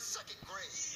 second grade.